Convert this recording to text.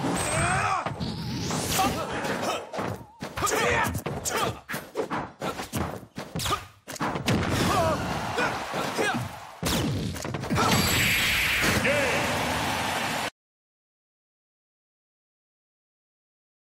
Get